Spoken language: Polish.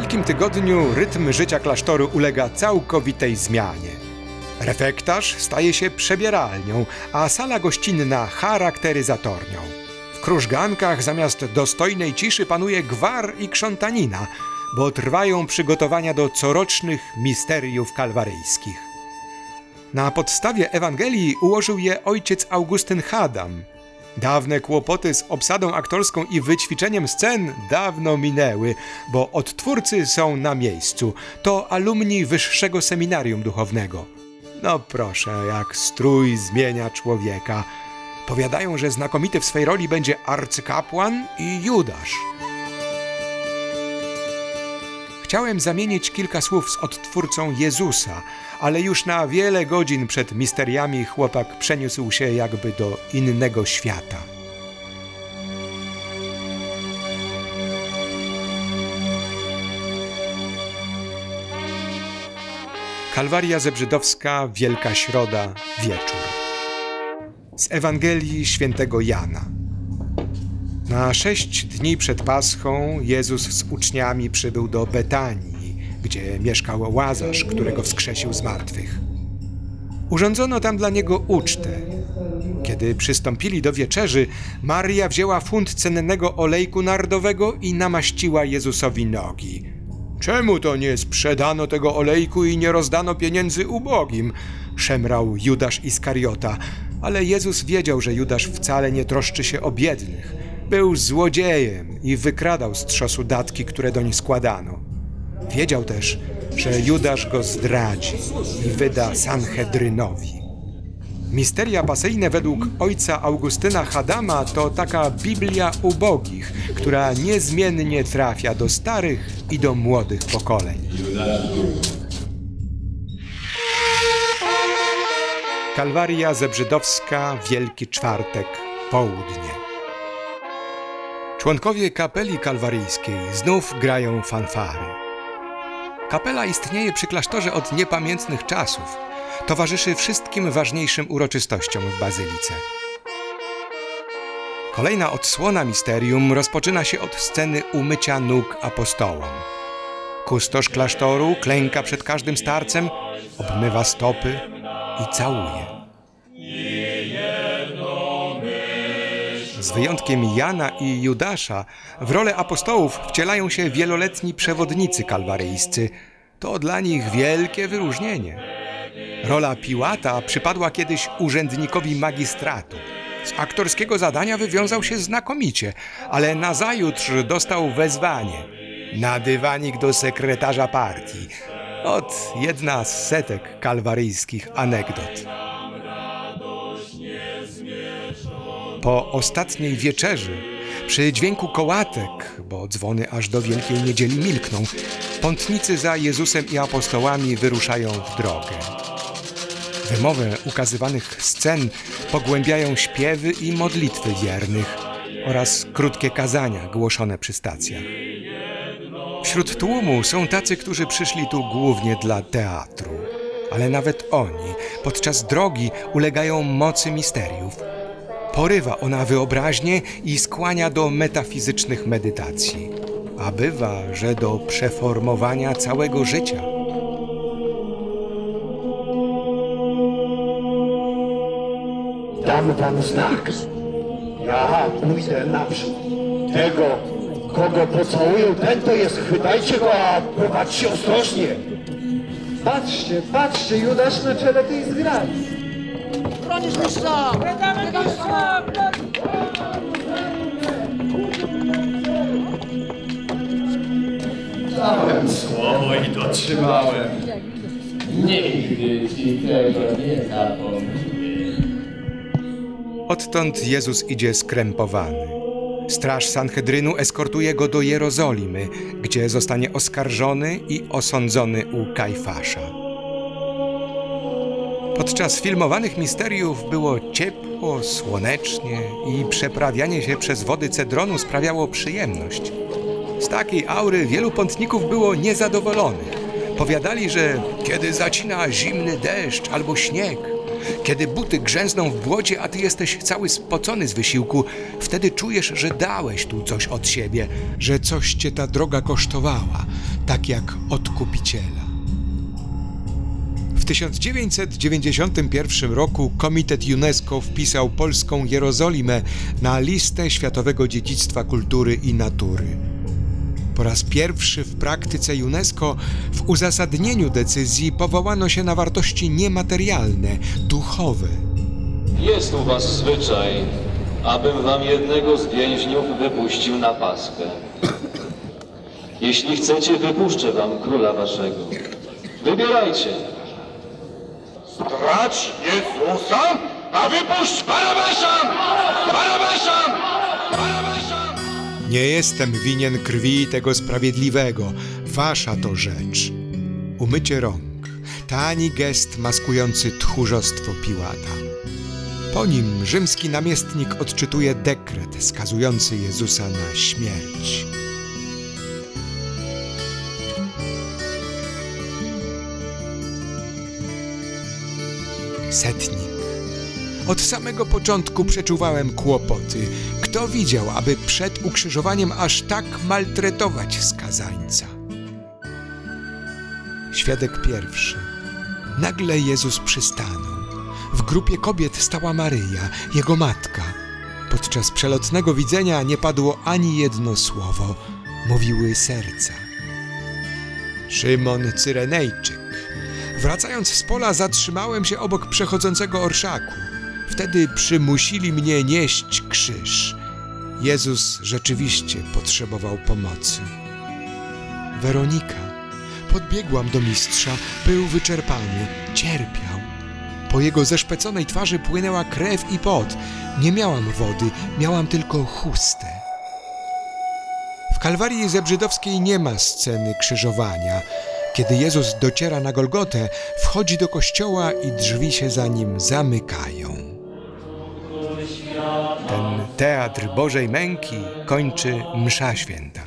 Wielkim Tygodniu rytm życia klasztoru ulega całkowitej zmianie. Refektarz staje się przebieralnią, a sala gościnna charakteryzatornią. W krużgankach zamiast dostojnej ciszy panuje gwar i krzątanina, bo trwają przygotowania do corocznych misteriów kalwaryjskich. Na podstawie Ewangelii ułożył je ojciec Augustyn Hadam. Dawne kłopoty z obsadą aktorską i wyćwiczeniem scen dawno minęły, bo odtwórcy są na miejscu. To alumni Wyższego Seminarium Duchownego. No proszę, jak strój zmienia człowieka. Powiadają, że znakomity w swej roli będzie arcykapłan i Judasz. Chciałem zamienić kilka słów z odtwórcą Jezusa, ale już na wiele godzin przed misteriami chłopak przeniósł się jakby do innego świata. Kalwaria Zebrzydowska, Wielka Środa, wieczór. Z Ewangelii świętego Jana. Na sześć dni przed Paschą Jezus z uczniami przybył do Betanii, gdzie mieszkał Łazarz, którego wskrzesił z martwych. Urządzono tam dla niego ucztę. Kiedy przystąpili do wieczerzy, Maria wzięła funt cennego olejku nardowego i namaściła Jezusowi nogi. Czemu to nie sprzedano tego olejku i nie rozdano pieniędzy ubogim? szemrał Judasz Iskariota, ale Jezus wiedział, że Judasz wcale nie troszczy się o biednych. Był złodziejem i wykradał z trzosu datki, które doń składano. Wiedział też, że Judasz go zdradzi i wyda Sanhedrynowi. Misteria pasyjne według ojca Augustyna Hadama to taka Biblia ubogich, która niezmiennie trafia do starych i do młodych pokoleń. Kalwaria Zebrzydowska, Wielki Czwartek, Południe. Członkowie kapeli kalwaryjskiej znów grają fanfary. Kapela istnieje przy klasztorze od niepamiętnych czasów. Towarzyszy wszystkim ważniejszym uroczystościom w bazylice. Kolejna odsłona misterium rozpoczyna się od sceny umycia nóg apostołom. Kustosz klasztoru klęka przed każdym starcem, obmywa stopy i całuje. Z wyjątkiem Jana i Judasza, w rolę apostołów wcielają się wieloletni przewodnicy kalwaryjscy. To dla nich wielkie wyróżnienie. Rola Piłata przypadła kiedyś urzędnikowi magistratu. Z aktorskiego zadania wywiązał się znakomicie, ale nazajutrz dostał wezwanie na dywanik do sekretarza partii. Ot jedna z setek kalwaryjskich anegdot. Po ostatniej wieczerzy, przy dźwięku kołatek, bo dzwony aż do Wielkiej Niedzieli milkną, pątnicy za Jezusem i apostołami wyruszają w drogę. Wymowę ukazywanych scen pogłębiają śpiewy i modlitwy wiernych oraz krótkie kazania głoszone przy stacjach. Wśród tłumu są tacy, którzy przyszli tu głównie dla teatru, ale nawet oni podczas drogi ulegają mocy misteriów. Porywa ona wyobraźnię i skłania do metafizycznych medytacji, a bywa, że do przeformowania całego życia. Dam wam znak. Ja pójdę naprzód. Tego, kogo pocałuję, ten to jest. Chwytajcie go, a prowadźcie ostrożnie. Patrzcie, patrzcie, Judasz na czele tej zgrai. Bronisz mistrza! mistrza! Dałem słowo i dotrzymałem. Nigdy ci tego nie zapomnę. Odtąd Jezus idzie skrępowany. Straż Sanhedrynu eskortuje go do Jerozolimy, gdzie zostanie oskarżony i osądzony u Kajfasza. Podczas filmowanych misteriów było ciepło, słonecznie i przeprawianie się przez wody Cedronu sprawiało przyjemność. Z takiej aury wielu pątników było niezadowolonych. Powiadali, że kiedy zacina zimny deszcz albo śnieg, Kiedy buty grzęzną w błocie, a ty jesteś cały spocony z wysiłku, wtedy czujesz, że dałeś tu coś od siebie, że coś cię ta droga kosztowała, tak jak odkupiciela. W 1991 roku Komitet UNESCO wpisał polską Jerozolimę na listę Światowego Dziedzictwa Kultury i Natury. Po raz pierwszy w praktyce UNESCO w uzasadnieniu decyzji powołano się na wartości niematerialne, duchowe. Jest u was zwyczaj, abym wam jednego z więźniów wypuścił na paskę. Jeśli chcecie, wypuszczę wam króla waszego. Wybierajcie. Brać Jezusa, a wypuść Barabasza! Barabasza! Barabasza! Nie jestem winien krwi tego sprawiedliwego, wasza to rzecz. Umycie rąk, tani gest maskujący tchórzostwo Piłata. Po nim rzymski namiestnik odczytuje dekret skazujący Jezusa na śmierć. Setnik. Od samego początku przeczuwałem kłopoty. Kto widział, aby przed ukrzyżowaniem aż tak maltretować skazańca? Świadek pierwszy. Nagle Jezus przystanął. W grupie kobiet stała Maryja, jego matka. Podczas przelotnego widzenia nie padło ani jedno słowo. Mówiły serca. Szymon Cyrenejczyk. Wracając z pola, zatrzymałem się obok przechodzącego orszaku. Wtedy przymusili mnie nieść krzyż. Jezus rzeczywiście potrzebował pomocy. Weronika. Podbiegłam do mistrza, był wyczerpany, cierpiał. Po jego zeszpeconej twarzy płynęła krew i pot. Nie miałam wody, miałam tylko chustę. W Kalwarii Zebrzydowskiej nie ma sceny krzyżowania. Kiedy Jezus dociera na Golgotę, wchodzi do kościoła i drzwi się za nim zamykają. Ten teatr Bożej Męki kończy Msza Święta.